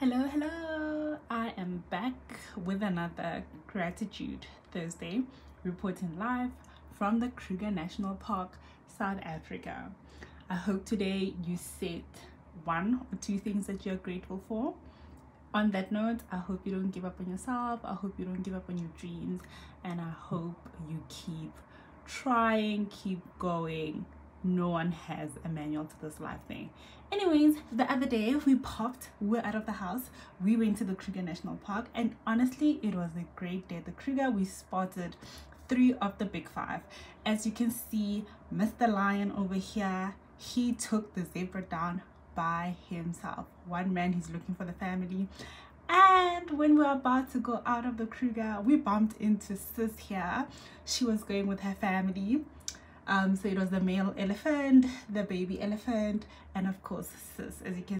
Hello, hello. I am back with another Gratitude Thursday, reporting live from the Kruger National Park, South Africa. I hope today you set one or two things that you're grateful for. On that note, I hope you don't give up on yourself. I hope you don't give up on your dreams. And I hope you keep trying, keep going, no one has a manual to this life thing. Anyways the other day we popped we are out of the house we went to the kruger national park and honestly it was a great day. The kruger we spotted three of the big five. As you can see mr lion over here he took the zebra down by himself. One man he's looking for the family. And when we were about to go out of the kruger we bumped into sis here. She was going with her family um, so it was the male elephant the baby elephant and of course sis as you can